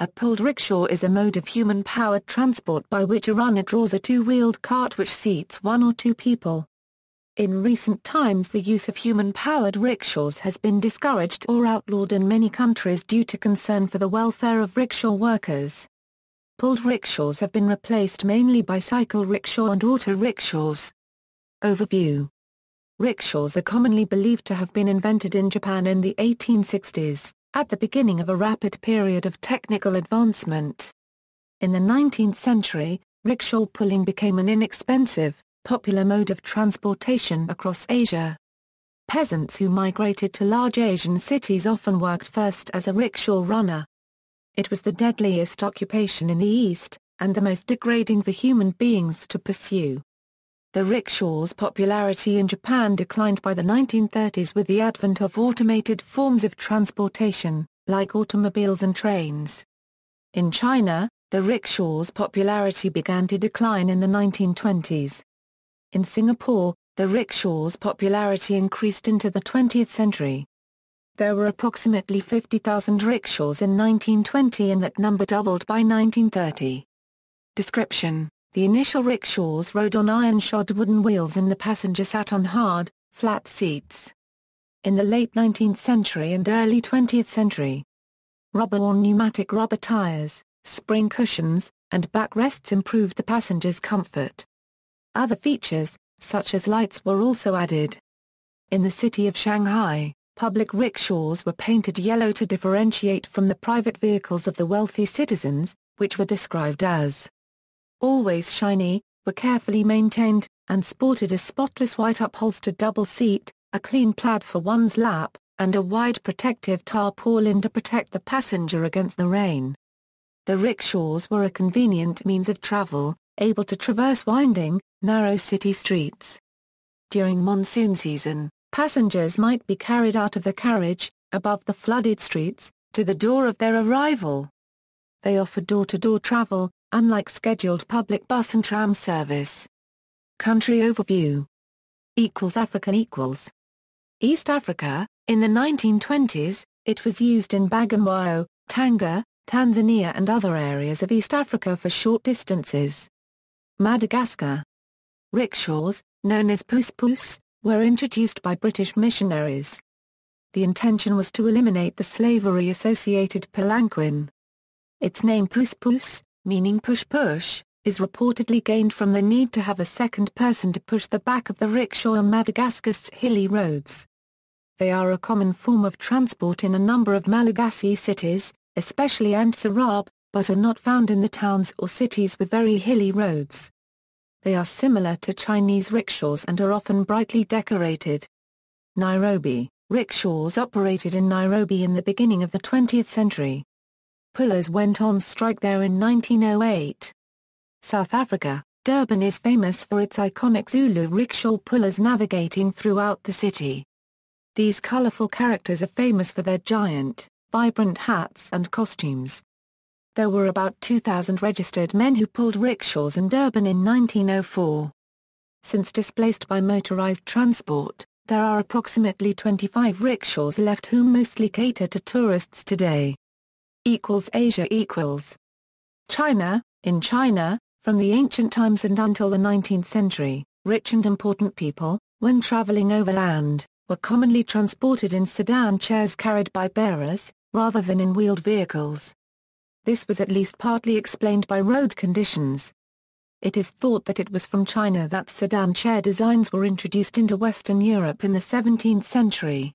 A pulled rickshaw is a mode of human-powered transport by which a runner draws a two-wheeled cart which seats one or two people. In recent times the use of human-powered rickshaws has been discouraged or outlawed in many countries due to concern for the welfare of rickshaw workers. Pulled rickshaws have been replaced mainly by cycle rickshaw and auto rickshaws. Overview Rickshaws are commonly believed to have been invented in Japan in the 1860s, at the beginning of a rapid period of technical advancement. In the 19th century, rickshaw pulling became an inexpensive, popular mode of transportation across Asia. Peasants who migrated to large Asian cities often worked first as a rickshaw runner. It was the deadliest occupation in the East, and the most degrading for human beings to pursue. The rickshaw's popularity in Japan declined by the 1930s with the advent of automated forms of transportation, like automobiles and trains. In China, the rickshaw's popularity began to decline in the 1920s. In Singapore, the rickshaw's popularity increased into the 20th century. There were approximately 50,000 rickshaws in 1920 and that number doubled by 1930. Description the initial rickshaws rode on iron-shod wooden wheels and the passenger sat on hard, flat seats. In the late 19th century and early 20th century, rubber or pneumatic rubber tires, spring cushions, and backrests improved the passenger's comfort. Other features, such as lights were also added. In the city of Shanghai, public rickshaws were painted yellow to differentiate from the private vehicles of the wealthy citizens, which were described as always shiny, were carefully maintained, and sported a spotless white upholstered double seat, a clean plaid for one's lap, and a wide protective tarpaulin to protect the passenger against the rain. The rickshaws were a convenient means of travel, able to traverse winding, narrow city streets. During monsoon season, passengers might be carried out of the carriage, above the flooded streets, to the door of their arrival. They offered door-to-door -door travel, unlike scheduled public bus and tram service. Country overview equals African equals East Africa, in the 1920s, it was used in Bagamoyo, Tanga, Tanzania and other areas of East Africa for short distances. Madagascar Rickshaws, known as pousse-pousse, were introduced by British missionaries. The intention was to eliminate the slavery-associated palanquin. Its name pousse-pousse, meaning push-push, is reportedly gained from the need to have a second person to push the back of the rickshaw on Madagascar's hilly roads. They are a common form of transport in a number of Malagasy cities, especially Antsirabe, but are not found in the towns or cities with very hilly roads. They are similar to Chinese rickshaws and are often brightly decorated. Nairobi Rickshaws operated in Nairobi in the beginning of the 20th century. Pullers went on strike there in 1908. South Africa, Durban is famous for its iconic Zulu rickshaw pullers navigating throughout the city. These colorful characters are famous for their giant, vibrant hats and costumes. There were about 2,000 registered men who pulled rickshaws in Durban in 1904. Since displaced by motorized transport, there are approximately 25 rickshaws left who mostly cater to tourists today equals Asia equals China, in China, from the ancient times and until the 19th century, rich and important people, when traveling overland, were commonly transported in sedan chairs carried by bearers, rather than in wheeled vehicles. This was at least partly explained by road conditions. It is thought that it was from China that sedan chair designs were introduced into Western Europe in the 17th century.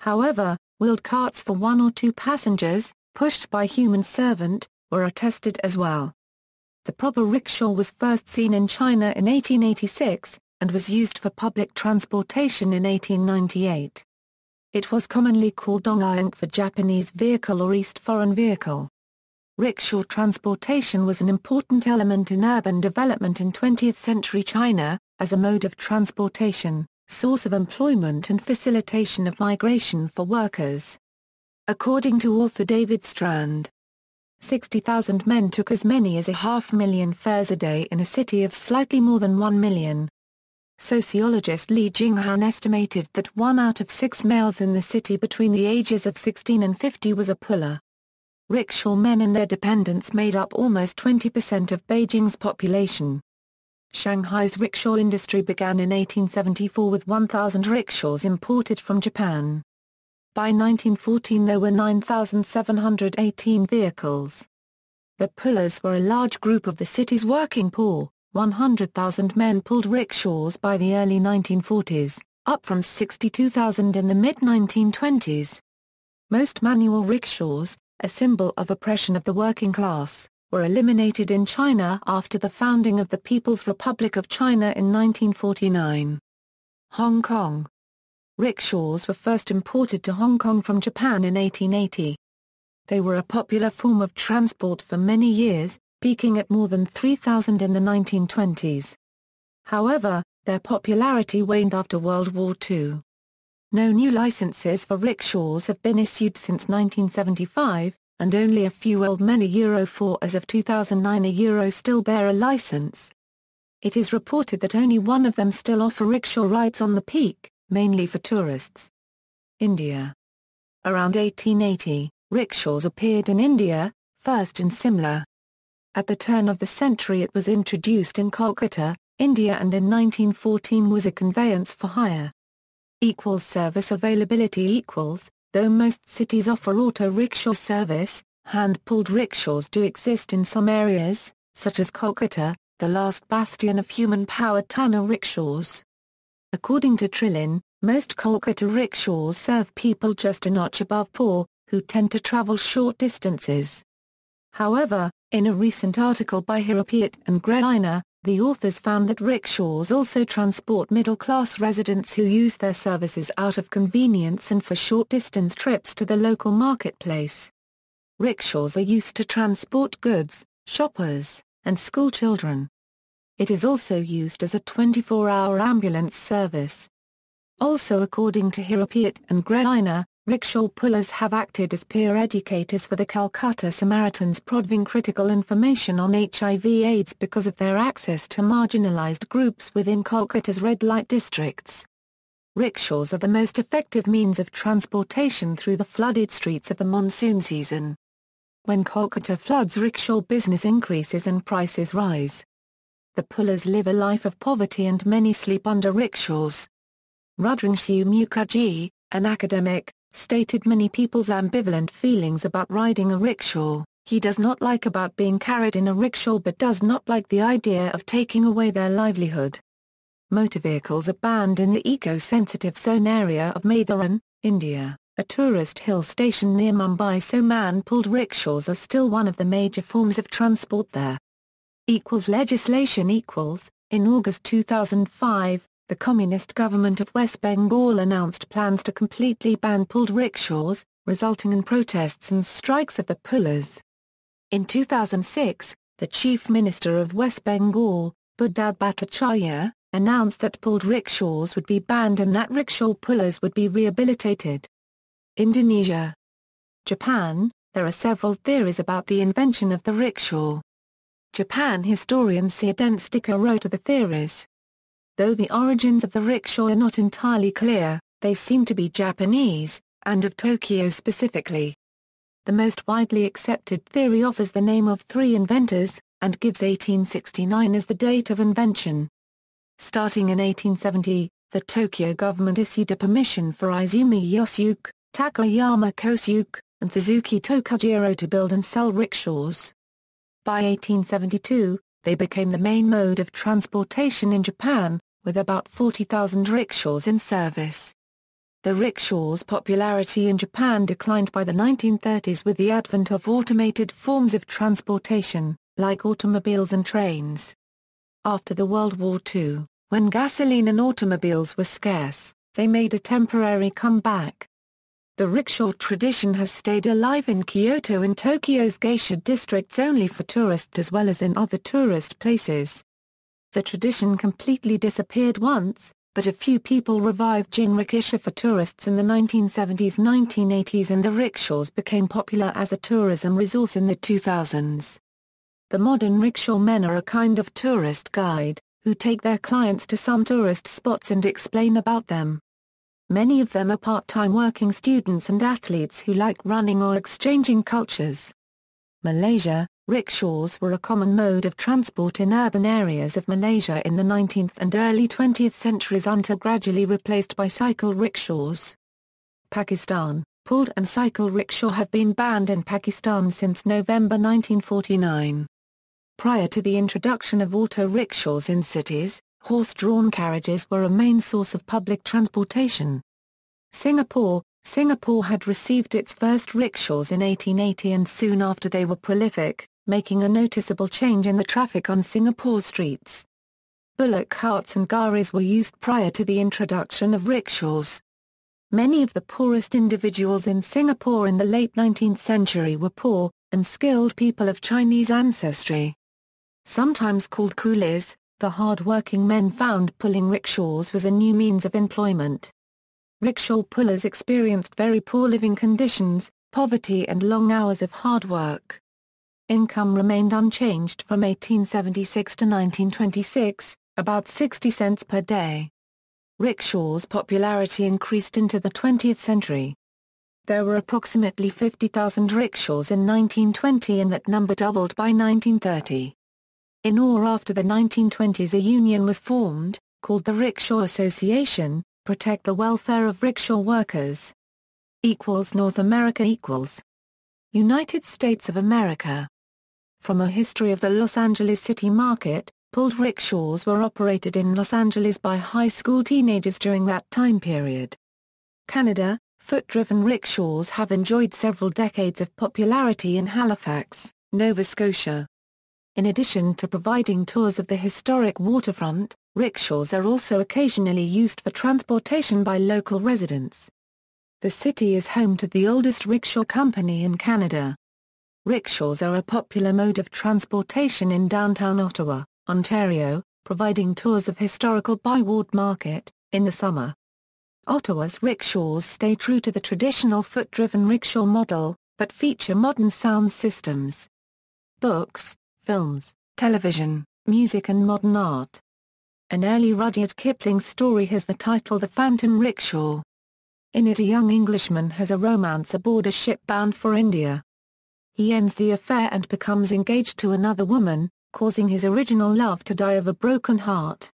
However, wheeled carts for one or two passengers, pushed by human servant, were attested as well. The proper rickshaw was first seen in China in 1886, and was used for public transportation in 1898. It was commonly called dongyang for Japanese vehicle or East foreign vehicle. Rickshaw transportation was an important element in urban development in 20th-century China, as a mode of transportation, source of employment and facilitation of migration for workers according to author David Strand. 60,000 men took as many as a half million fares a day in a city of slightly more than 1 million. Sociologist Li Jinghan estimated that one out of six males in the city between the ages of 16 and 50 was a puller. rickshaw men and their dependents made up almost 20% of Beijing's population. Shanghai's rickshaw industry began in 1874 with 1,000 rickshaws imported from Japan. By 1914 there were 9,718 vehicles. The pullers were a large group of the city's working poor, 100,000 men pulled rickshaws by the early 1940s, up from 62,000 in the mid-1920s. Most manual rickshaws, a symbol of oppression of the working class, were eliminated in China after the founding of the People's Republic of China in 1949. Hong Kong Rickshaws were first imported to Hong Kong from Japan in 1880. They were a popular form of transport for many years, peaking at more than 3,000 in the 1920s. However, their popularity waned after World War II. No new licenses for rickshaws have been issued since 1975, and only a few old men a Euro 4 as of 2009 a Euro still bear a license. It is reported that only one of them still offer rickshaw rides on the peak, mainly for tourists. India Around 1880, rickshaws appeared in India, first in Simla. At the turn of the century it was introduced in Kolkata, India and in 1914 was a conveyance for hire. Equals service availability equals, Though most cities offer auto rickshaw service, hand-pulled rickshaws do exist in some areas, such as Kolkata, the last bastion of human-powered Tana rickshaws. According to Trillin, most Kolkata rickshaws serve people just a notch above poor, who tend to travel short distances. However, in a recent article by Hirapiat and Greiner, the authors found that rickshaws also transport middle-class residents who use their services out of convenience and for short-distance trips to the local marketplace. Rickshaws are used to transport goods, shoppers, and schoolchildren. It is also used as a 24-hour ambulance service. Also according to Hirapiat and Greiner, Rickshaw pullers have acted as peer educators for the Calcutta Samaritans providing critical information on HIV-AIDS because of their access to marginalized groups within Kolkata's red light districts. Rickshaws are the most effective means of transportation through the flooded streets of the monsoon season. When Kolkata floods rickshaw business increases and prices rise. The pullers live a life of poverty and many sleep under rickshaws. Rudrangshu Mukherjee, an academic, stated many people's ambivalent feelings about riding a rickshaw. He does not like about being carried in a rickshaw but does not like the idea of taking away their livelihood. Motor vehicles are banned in the eco-sensitive zone area of Matheran, India, a tourist hill station near Mumbai so man-pulled rickshaws are still one of the major forms of transport there. Equals legislation equals, in August 2005, the communist government of West Bengal announced plans to completely ban pulled rickshaws, resulting in protests and strikes of the pullers. In 2006, the chief minister of West Bengal, Buddhadeb Bhattacharya, announced that pulled rickshaws would be banned and that rickshaw pullers would be rehabilitated. Indonesia Japan, there are several theories about the invention of the rickshaw. Japan historian Seidensticker wrote of the theories. Though the origins of the rickshaw are not entirely clear, they seem to be Japanese, and of Tokyo specifically. The most widely accepted theory offers the name of three inventors, and gives 1869 as the date of invention. Starting in 1870, the Tokyo government issued a permission for Izumi Yosuke, Takayama Kosuke, and Suzuki Tokujiro to build and sell rickshaws. By 1872, they became the main mode of transportation in Japan, with about 40,000 rickshaws in service. The rickshaw's popularity in Japan declined by the 1930s with the advent of automated forms of transportation, like automobiles and trains. After the World War II, when gasoline and automobiles were scarce, they made a temporary comeback. The rickshaw tradition has stayed alive in Kyoto and Tokyo's geisha districts only for tourists as well as in other tourist places. The tradition completely disappeared once, but a few people revived jinrikisha for tourists in the 1970s-1980s and the rickshaws became popular as a tourism resource in the 2000s. The modern rickshaw men are a kind of tourist guide, who take their clients to some tourist spots and explain about them. Many of them are part-time working students and athletes who like running or exchanging cultures. Malaysia, rickshaws were a common mode of transport in urban areas of Malaysia in the 19th and early 20th centuries until gradually replaced by cycle rickshaws. Pakistan, pulled and cycle rickshaw have been banned in Pakistan since November 1949. Prior to the introduction of auto rickshaws in cities, horse-drawn carriages were a main source of public transportation. Singapore, Singapore had received its first rickshaws in 1880 and soon after they were prolific, making a noticeable change in the traffic on Singapore's streets. Bullock carts and gharries were used prior to the introduction of rickshaws. Many of the poorest individuals in Singapore in the late 19th century were poor, and skilled people of Chinese ancestry. Sometimes called coolies, the hard-working men found pulling rickshaws was a new means of employment. Rickshaw pullers experienced very poor living conditions, poverty and long hours of hard work. Income remained unchanged from 1876 to 1926, about 60 cents per day. Rickshaw's popularity increased into the 20th century. There were approximately 50,000 rickshaws in 1920 and that number doubled by 1930. In or after the 1920s a union was formed, called the Rickshaw Association, protect the welfare of rickshaw workers. Equals North America equals United States of America. From a history of the Los Angeles city market, pulled rickshaws were operated in Los Angeles by high school teenagers during that time period. Canada, foot-driven rickshaws have enjoyed several decades of popularity in Halifax, Nova Scotia. In addition to providing tours of the historic waterfront, Rickshaws are also occasionally used for transportation by local residents. The city is home to the oldest rickshaw company in Canada. Rickshaws are a popular mode of transportation in downtown Ottawa, Ontario, providing tours of historical Byward Market, in the summer. Ottawa's rickshaws stay true to the traditional foot-driven rickshaw model, but feature modern sound systems. Books, films, television, music and modern art. An early Rudyard Kipling story has the title The Phantom Rickshaw. In it a young Englishman has a romance aboard a ship bound for India. He ends the affair and becomes engaged to another woman, causing his original love to die of a broken heart.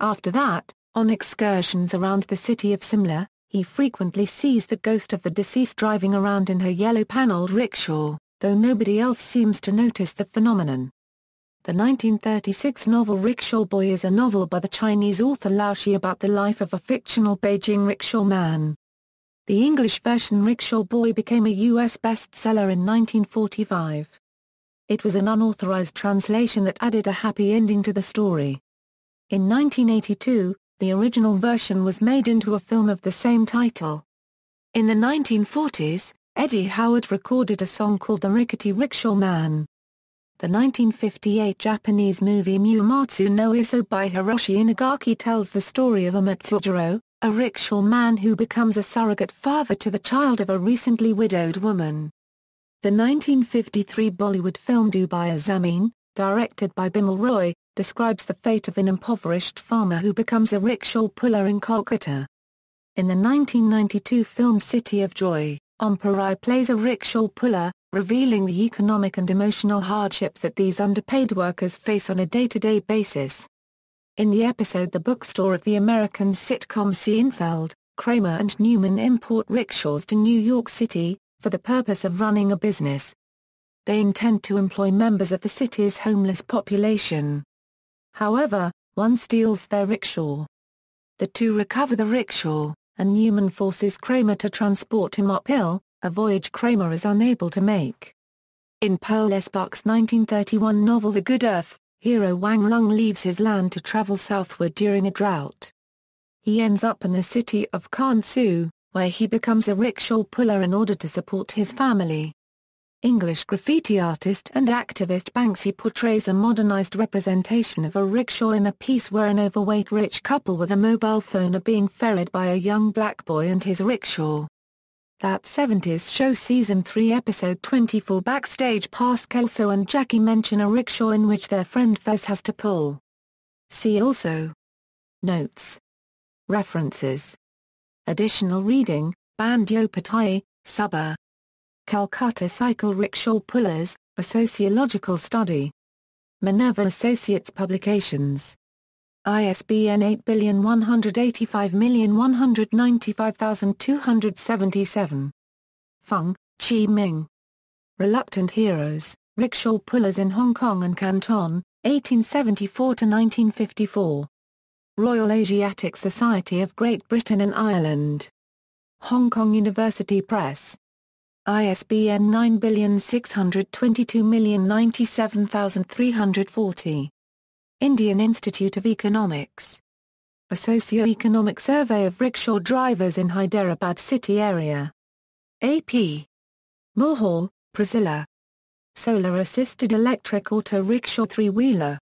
After that, on excursions around the city of Simla, he frequently sees the ghost of the deceased driving around in her yellow-paneled rickshaw, though nobody else seems to notice the phenomenon. The 1936 novel Rickshaw Boy is a novel by the Chinese author Lao She about the life of a fictional Beijing rickshaw man. The English version Rickshaw Boy became a U.S. bestseller in 1945. It was an unauthorized translation that added a happy ending to the story. In 1982, the original version was made into a film of the same title. In the 1940s, Eddie Howard recorded a song called The Rickety Rickshaw Man. The 1958 Japanese movie Muhomatsu no Issho by Hiroshi Inagaki tells the story of a Matsujiro, a rickshaw man who becomes a surrogate father to the child of a recently widowed woman. The 1953 Bollywood film Do Bigha Zamin, directed by Bimal Roy, describes the fate of an impoverished farmer who becomes a rickshaw puller in Kolkata. In the 1992 film City of Joy, Om Puri plays a rickshaw puller, revealing the economic and emotional hardship that these underpaid workers face on a day-to-day basis. In the episode The Bookstore of the American sitcom Seinfeld, Kramer and Newman import rickshaws to New York City, for the purpose of running a business. They intend to employ members of the city's homeless population. However, one steals their rickshaw. The two recover the rickshaw, and Newman forces Kramer to transport him uphill, a voyage Kramer is unable to make. In Pearl S. Buck's 1931 novel The Good Earth, hero Wang Lung leaves his land to travel southward during a drought. He ends up in the city of Kiangsu, where he becomes a rickshaw puller in order to support his family. English graffiti artist and activist Banksy portrays a modernized representation of a rickshaw in a piece where an overweight rich couple with a mobile phone are being ferried by a young black boy and his rickshaw. That 70s Show Season 3 Episode 24 Backstage Pass Kelso and Jackie mention a rickshaw in which their friend Fez has to pull. See also. Notes. References. Additional reading, Bandyopadhyay, Subba. Calcutta Cycle Rickshaw Pullers, A sociological study. Minerva Associates Publications. ISBN 8185195277. Fung, Chi Ming. Reluctant Heroes, Rickshaw Pullers in Hong Kong and Canton, 1874-1954. Royal Asiatic Society of Great Britain and Ireland. Hong Kong University Press. ISBN 9622097340. Indian Institute of Economics. A socio-economic survey of rickshaw drivers in Hyderabad city area. AP. Mulhall, Priscilla. Solar-assisted electric auto rickshaw three-wheeler.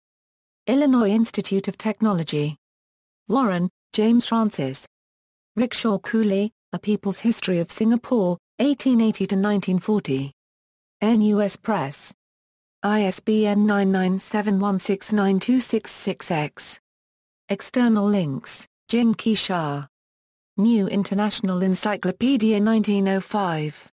Illinois Institute of Technology. Warren, James Francis. Rickshaw Coolie, A People's History of Singapore, 1880-1940. NUS Press. ISBN 997169266-X. External links, Jinrikisha. New International Encyclopedia 1905.